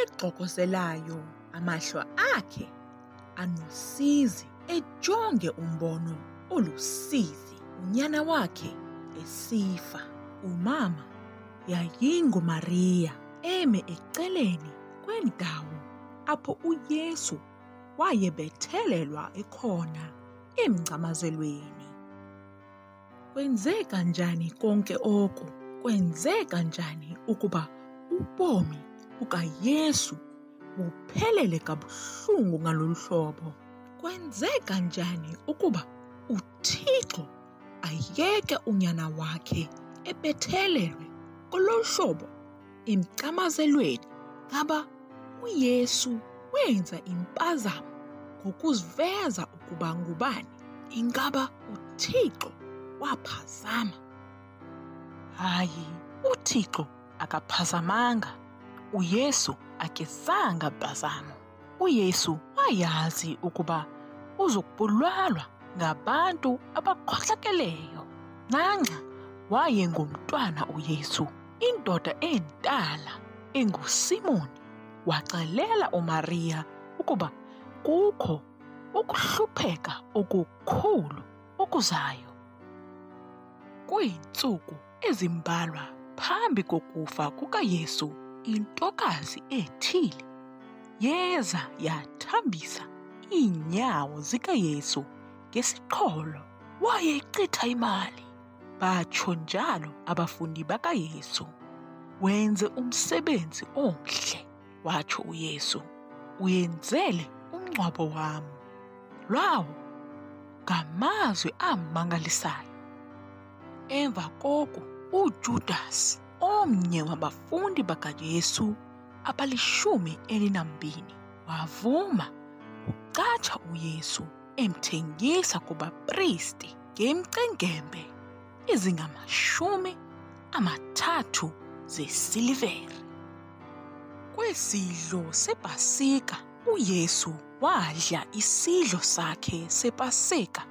egqokozelayo amahlo akhe anosizi ejonge umbono olusizi unyana wakhe esifa umama yayingumariya eme eceleni kwendawo apho uyesu wayebethelelwa ekhona emngcamazelweni Kwenzeka njani konke oko? Kwenzeka njani ukuba ubomi bukaYesu buphelele kabuhlungu ngalolu hlobo? Kwenzeka njani ukuba uThixo ayeke unyana wakhe ebethelelwe ngololu hlobo? Emcamazelweni kaba uYesu wenza impazamo ngokuziveza ukuba ngubani. Ingaba uThixo waphazama? Hayi, uThixo akaphazamanga. UYesu akezanga mpazamo. UYesu wayazi ukuba uzokubulwalwa ngabantu abakhohlakeleyo. Nanxa wayengumntwana uYesu, indoda endala enguSimoni waxelela uMariya ukuba kukho ukuhlupheka okukhulu okuzayo. Kwiintsuku ezimbalwa phambi kokufa kukaYesu, intokazi ethile yeza yathambisa iinyawo zikaYesu ngesiqholo. Wayechitha imali Batsho njalo abafundi bakaYesu. Wenze umsebenzi omhle, watsho uYesu. Uyenzele umngcwabo wam. Lwawo ngamazwi amangalisayo. Emva koku uJudas, omnye wabafundi bakaYesu abalishumi elinambini, wavuma ucatsha uYesu. emthengisa kubapristi ngemcengembe ezingamashumi amathathu zesilivere. Kwisidlo sePasika uYesu wadla isidlo sakhe sePasika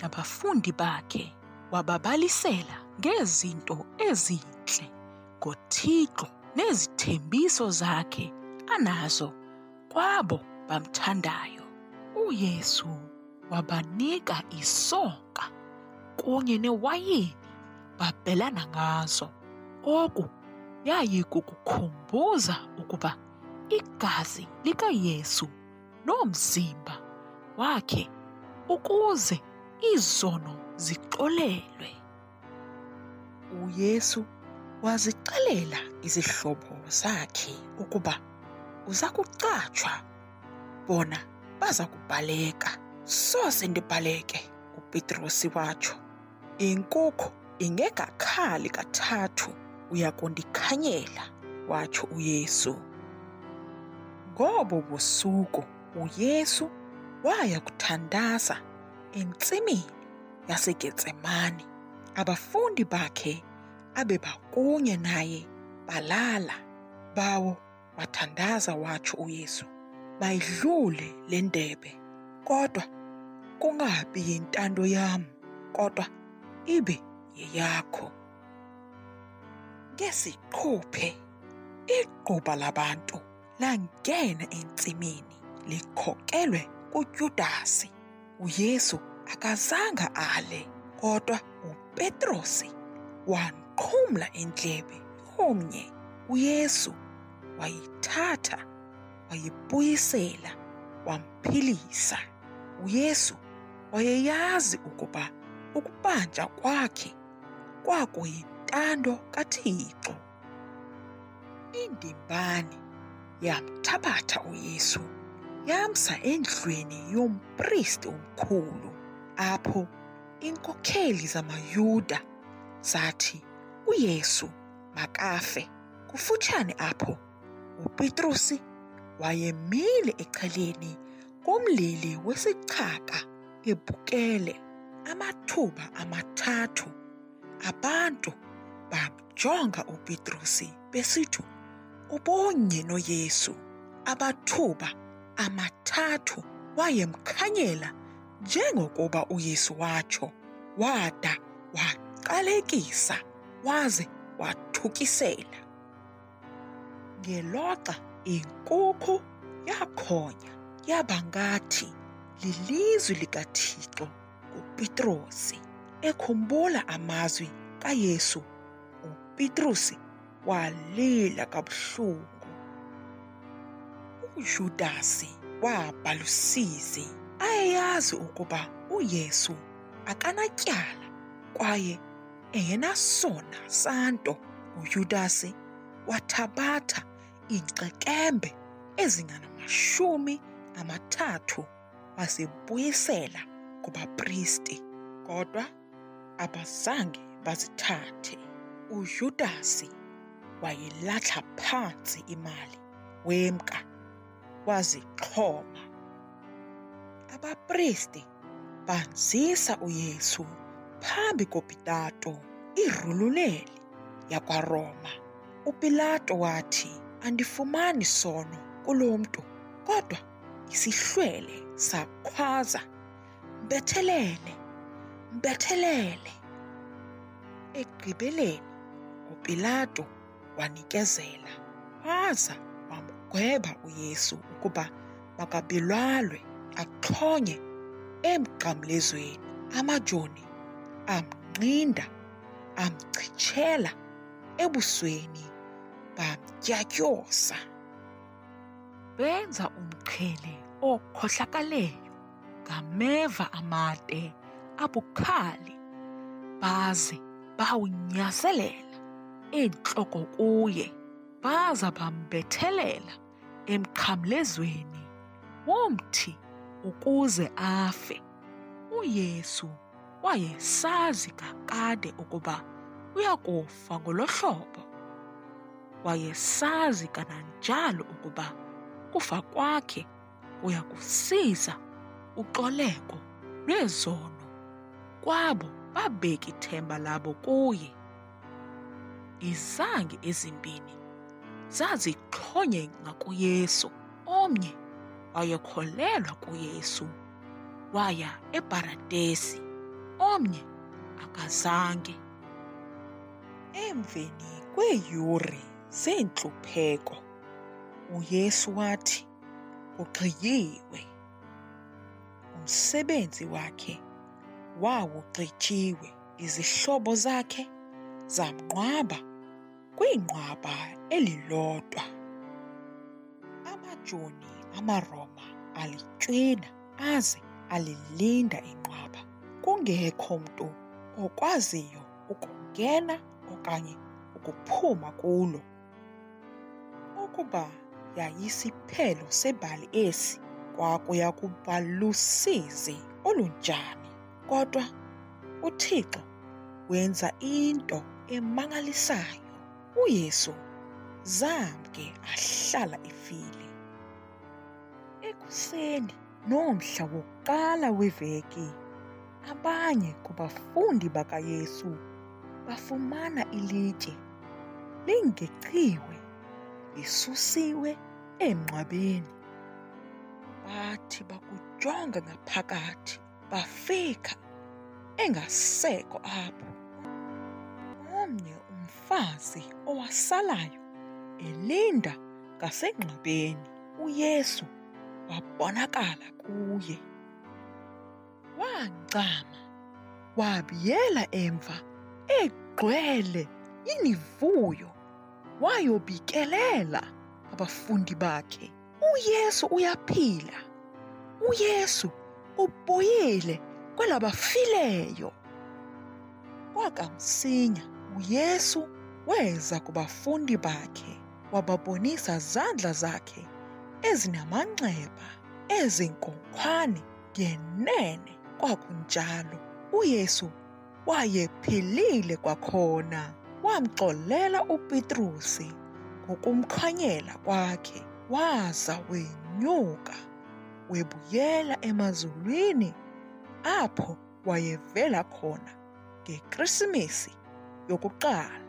nabafundi bakhe wababalisela ngezinto ezintle ngoThixo nezithembiso zakhe anazo kwabo bamthandayo. UYesu wabanika isonka kunye newayini babhelana ngazo. Oku yayikukukhumbuza ukuba igazi likaYesu nomzimba wakhe ukuze izono zixolelwe. UYesu wazixelela izihlobo zakhe ukuba uza kucatshwa, bona baza kubhaleka. Soze ndibhaleke, uPetrosi watsho. Inkukhu ingekakhali kathathu uya kundikhanyela, watsho uYesu. Ngobo busuku uYesu waya kuthandaza entsimini yaseGetsemane. Abafundi bakhe abebakunye naye balala. Bawo wathandaza watsho uYesu, mayidlule le ndebe, kodwa kungabi yintando yam, kodwa ibe yeyakho. Ngesiqhuphe igquba labantu langena entsimini likhokelwe kuJudasi. UYesu akazanga ale, kodwa uPetrosi wanqumla indlebe yomnye. UYesu wayithatha, wayibuyisela, wamphilisa. UYesu wayeyazi ukuba ukubanjwa kwakhe kwakuyintando kaThixo. Indimbane yamthabatha uYesu yamsa endlwini yompristi omkhulu apho iinkokheli zamaYuda zathi uYesu makafe. Kufutshane apho uPetrosi wayemile ecaleni komlili wesichaka ebukele amathuba amathathu abantu bam Jonga uPitrosi besithi ubonye noYesu abathuba amathathu wayemkhanyela njengokuba uYesu watsho wada waqalekisa waze wathukisela ngeloxa inkukhu yakhonya yaba ngathi lilizwi likaThixo nguPitrosi. Ekhumbula amazwi kaYesu, uPitrosi walila kabuhlungu. UJudasi waba lusizi. Ayeyazi ukuba uYesu akanatyala kwaye engenasona santo. UJudasi wathabatha iinxekembe ezinganamashumi amathathu basibuyisela kubapristi, kodwa abazange bazithathe. UYudasi wayilahla phantsi imali, wemka, wazixhoma. Abapristi banzisa uYesu phambi koPilato, irhuluneli yakwaRoma. UPilato wathi, Andifumani sono kulo mntu, kodwa isihlwele sakhwaza mbethelele mbethelele ekugqibeleni upilato wanikezela waza wamgweba uyesu ukuba makabilwalwe axhonye emgqamlezweni amajoni amnqinda amchitshela ebusweni bamtyatyosa Benza umqhele okhohlakaleyo ngameva amade abukhali baze bawunyaselela iintloko kuye baza bambethelela emqhamlezweni womthi ukuze afe. UYesu wayesazi kakade ukuba uya kufa ngolohlobo. Wayesazi kananjalo ukuba kufa kwakhe kuya kusiza uxoleko lwezono kwabo babeki themba labo kuye. Izange ezimbini zazixhonyenga kuYesu, omnye wayekholelwa kuYesu. waya eparadesi omnye akazange emveni kweeyure zeentlupheko uyesu wathi kugqiyiwe umsebenzi wakhe wawugqityiwe izihlobo zakhe zamnqwaba kwinqwaba elilodwa. Amajoni amaRoma alitywina aze alilinda inqwaba, kungekho mntu okwaziyo ukungena okanye ukuphuma kulo. Ukuba yayisiphelo sebali esi, kwakuya kuba lusizi olunjani! Kodwa uThixo wenza into emangalisayo. UYesu zamke ahlala efile. Ekuseni nomhla wokuqala weveki, abanye kubafundi bakaYesu bafumana ilitye lingechiwe lisusiwe engcwabeni. Bathi bakujonga ngaphakathi bafika engasekho apho. Omnye umfazi owasalayo elinda ngasengqibeni uYesu wabonakala kuye. Wancama, wabiyela emva egcwele imivuyo wayobikelela abafundi bakhe. uYesu uyaphila. UYesu ubuyile kwelabafileyo. Kwakamsinya uYesu weza kubafundi bakhe wababonisa zandla zakhe ezinamanxeba ezinkonkhwane ngenene kwakunjalo uYesu wayephilile kwakhona wamxolela uPetrusi ngokumkhanyela kwakhe waza wenyuka webuyela emazulwini apho wayevela khona ngeKrisimesi yokuqala.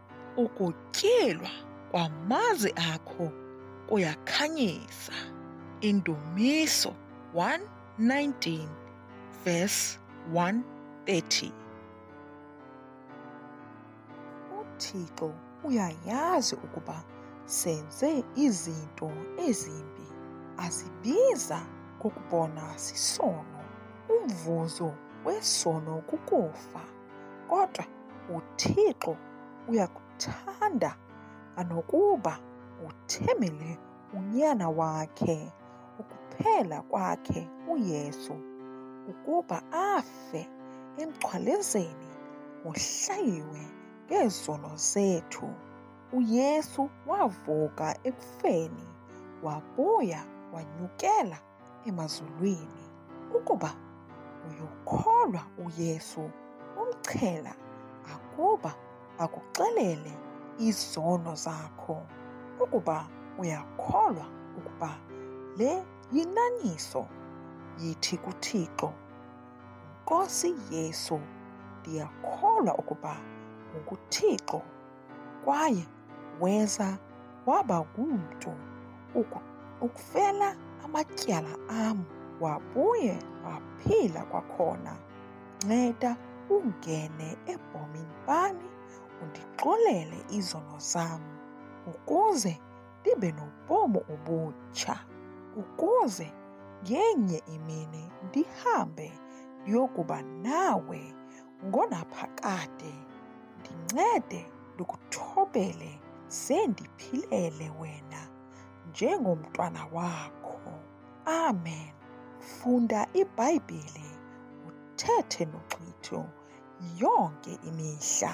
Ukutyelwa kwamazi akho kuyakhanyisa. Indumiso 119 verse 130. UThixo uyayazi ukuba senze izinto ezimbi. Asibiza ngokubona sisono. Umvuzo wesono kukufa. Kodwa uThixo uyakuthanda kanokuba uthembele unyana wakhe ukuphela kwakhe uYesu ukuba afe emgcwalezeni ngohlayiwe ngezono zethu. UYesu wavuka ekufeni wabuya wanyukela emazulwini ukuba uyokholwa uYesu umchela akuba akuxelele izono zakho ukuba uyakholwa ukuba le yinaniso yithi kuThixo Nkosi Yesu ndiyakholwa ukuba ngukuThixo kwaye weza waba ngumntu ukufela amatyala am wabuye waphila kwakhona nceda ungene ebhomini bami undixolele izono zam ukuze ndibe nobomu obutsha ukuze ngenye imini ndihambe ndiyokuba nawe ngonaphakade Ndincede ndikuthobele ze ndiphilele wena njengomntwana wakho. Amen. Funda iBhayibhile uthethe noXwitho yonke imihla.